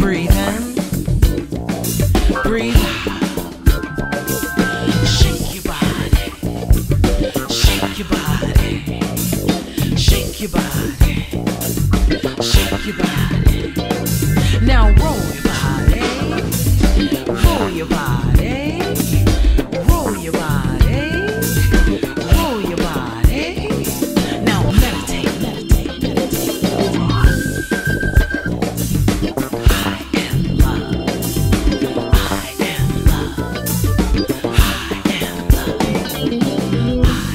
Breathe in. Breathe out. Shake your body. Shake your body. Now roll your body. Roll your body. Roll your body. Roll your body. Now meditate, meditate, meditate. I am love. I am love. I am love.